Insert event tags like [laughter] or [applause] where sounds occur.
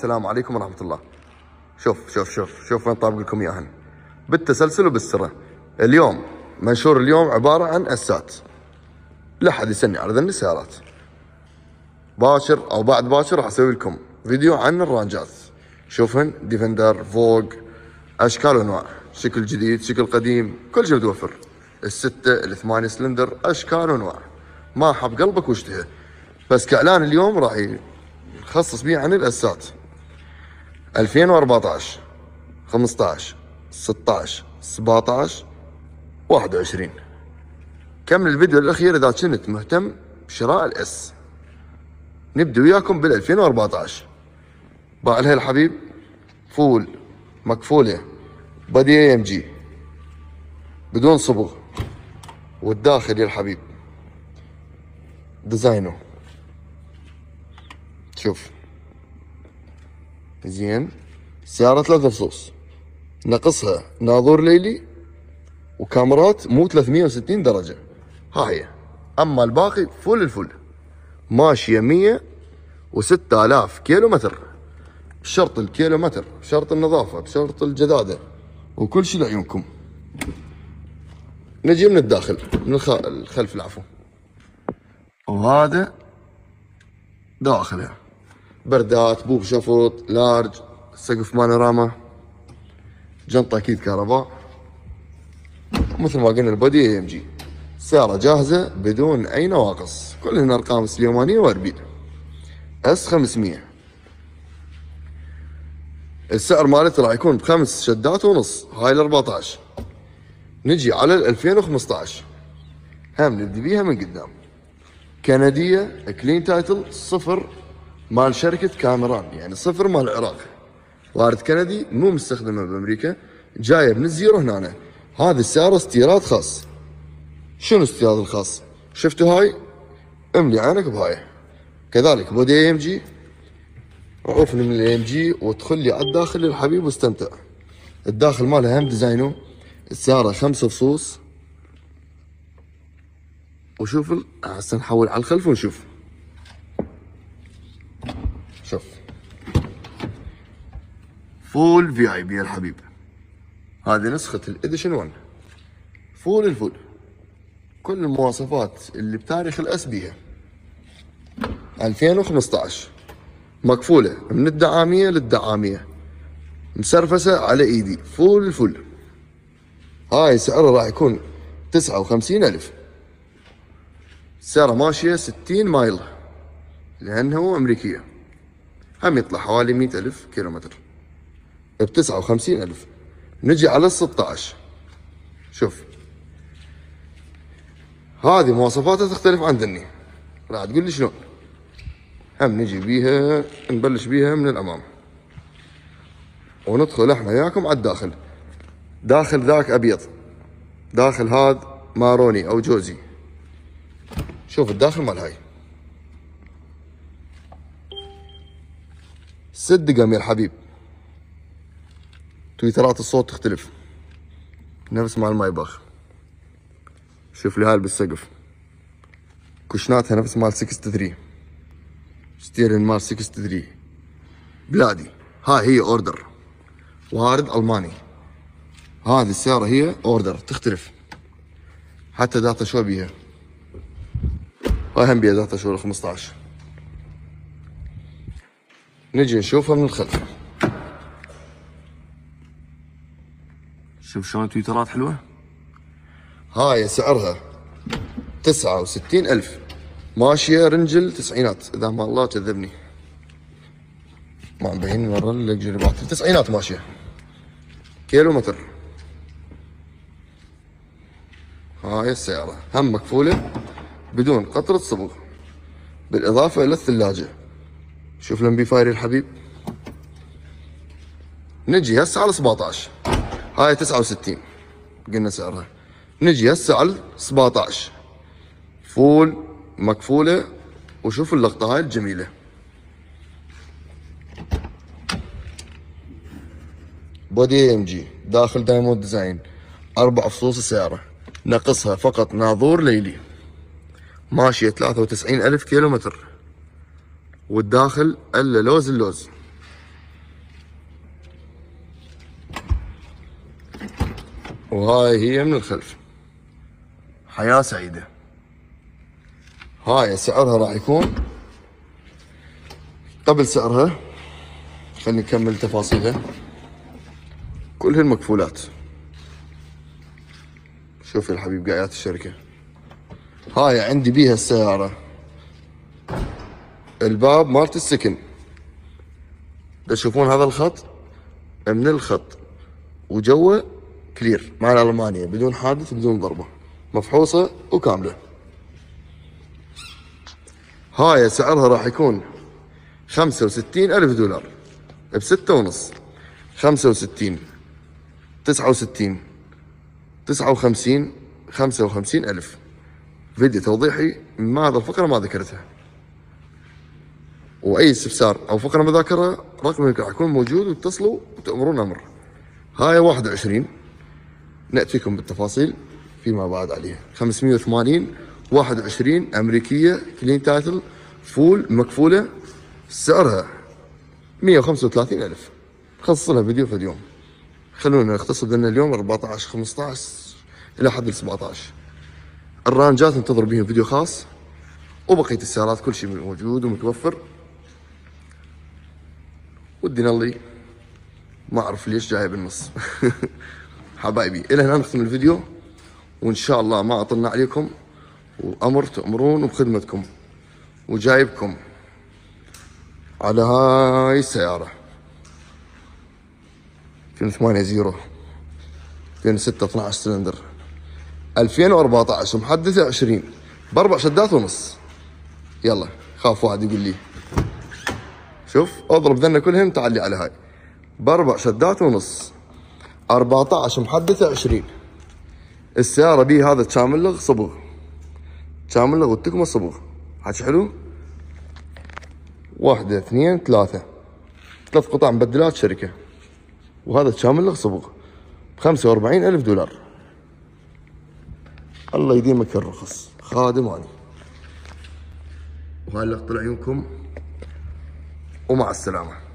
السلام عليكم ورحمة الله. شوف شوف شوف شوف وين طابق لكم إياهن. بالتسلسل وبالسرة. اليوم منشور اليوم عبارة عن أسات. لا حد يسني على ذني السيارات. باكر أو بعد باكر راح أسوي لكم فيديو عن الرانجات. شوفهن Defender فوق أشكال وأنواع. شكل جديد شكل قديم كل شيء متوفر. الستة الثمانية سلندر أشكال وأنواع. ما حب قلبك واشتهى بس كإعلان اليوم راح نخصص بيه عن الأسات. 2014 15 16 17 21 كمل الفيديو الأخير إذا كنت مهتم بشراء ال S. نبدأ وياكم بال 2014 باوع لها الحبيب full مكفولة body AMG بدون صبغ والداخل يا الحبيب. ديزاينه. شوف. زين. سيارة ثلاثة فصوص نقصها ناظور ليلي وكاميرات مو 360 درجة. ها هي. أما الباقي فل الفل. ماشية 100 و6000 كيلو متر بشرط الكيلو متر بشرط النظافة بشرط الجدادة. وكل شيء لعيونكم. نجي من الداخل من الخ... الخلف العفو. وهذا داخلها بردات بوب شفط large سقف بانوراما جنطة أكيد كهرباء. مثل ما قلنا ال body AMG. سيارة جاهزة بدون أي نواقص. كلهن أرقام سليمانية وأربيل. S 500 السعر مالته راح يكون بخمس شدات ونص. هاي ال 14 نجي على ال 2015 هم نبدي بيها من قدام. كندية clean title صفر. مال شركة كاميران يعني صفر مال العراق وارد كندي مو مستخدمة بأمريكا جاية من ال zero هنا. هذه السيارة استيراد خاص. شنو استيراد الخاص؟ شفتوا هاي؟ املي عينك بهاي. كذلك body AMG. عوفني من ال AMG وادخل لي على الداخل الحبيب واستمتع. الداخل ماله هم design ه؟ السيارة خمسة فصوص وشوف هسه نحول على الخلف ونشوف شوف full VIP يا الحبيب. هذه نسخة ال edition 1 full ال full. كل المواصفات اللي بتاريخ ال S بيها 2015 مكفولة. من الدعامية للدعامية. مسرفسة على إيدي. full ال full هاي سعرها راح يكون تسعة وخمسين ألف. السيارة ماشية ستين mile. لأنها أمريكية. هم يطلع حوالي مئة ألف كيلومتر. وخمسين ألف. نجي على الستة عشر. شوف. هذه مواصفاتها تختلف عن ذني. راح تقول لي شلون؟ هم نجي بيها نبلش بيها من الأمام. وندخل إحنا وياكم على الداخل. داخل ذاك أبيض. داخل هذا ماروني أو جوزي. شوف الداخل مال هاي. دقم يا تويترات الصوت تختلف. نفس مال المايباخ. شوف لي هاي بالسقف. كشناتها نفس مال 63 steering مال 63 بلادي. هاي هي order وارد ألماني. هذه السيارة هي order تختلف. حتى data show بيها. هاي هم بيها داتا شو 15 نجي نشوفها من الخلف. شوف شلون تويترات حلوة؟ هاي سعرها تسعة وستين ألف. ماشية رنجل تسعينات. إذا ما الله كذبني. ما مبين مرة اللكجري باتري تسعينات ماشية. كيلو متر. هاي السيارة هم مكفولة بدون قطرة صبغ. بالإضافة إلى الثلاجة شوف لمبي فاير الحبيب. نجي هسه على 17 هاي 69 قلنا سعرها. نجي هسه على 17 full مكفولة وشوف اللقطة هاي الجميلة. body AMG داخل diamond design. أربع فصوص السيارة نقصها فقط ناظور ليلي. ماشية 93 ألف كيلو متر والداخل ألا لوز اللوز. وهاي هي من الخلف. حياة سعيدة. هاي سعرها راح يكون قبل سعرها. خليني نكمل تفاصيلها. كلهن مكفولات شوف يا الحبيب قاعدات الشركة. هاي عندي بيها السيارة الباب مالت السكن. تشوفون هذا الخط؟ من الخط. وجوه كلير مع الألمانيا بدون حادث بدون ضربة. مفحوصة وكاملة. هاي سعرها راح يكون خمسة وستين ألف دولار. بستة ونص. خمسة وستين تسعة وستين تسعة وخمسين خمسة وخمسين ألف. فيديو توضيحي ما هذا الفقرة ما ذكرتها. وأي استفسار أو فقرة مذاكره رقمي راح يكون موجود واتصلوا وتأمرون أمر. هاي 21 نأتيكم بالتفاصيل فيما بعد عليها. 580 21 أمريكية clean title full مكفولة سعرها 135 ألف. لها فيديو في اليوم. خلونا نختصر لنا اليوم 14 15 إلى حد ال 17 الرانجات انتظر بهم فيديو خاص وبقية السيارات كل شيء موجود ومتوفر. ودي نلي ما أعرف ليش جاي بالنص. [laughs] حبايبي. إلى هنا نختم الفيديو وإن شاء الله ما أطلنا عليكم. وأمر تأمرون وبخدمتكم وجايبكم. على هاي السيارة. 2008 زيرو 2006 12 سلندر. 2014 محدثة 20 بأربع شدات ونص. يلا خاف واحد يقول لي. شوف أضرب ذنة كلهم تعلي على هاي. بأربع شدات ونص. 14 محدثة 20 السيارة بي هذا تشاملغ صبغ. تشاملغ والتكمة صبغ. حكي حلو؟ واحدة اثنين ثلاثة. ثلاث قطع مبدلات شركة. وهذا تشاملغ صبغ. بخمسة وأربعين ألف دولار. الله يديمك الرخص. خادم أنا وهاي اللي طلع عيونكم ومع السلامة.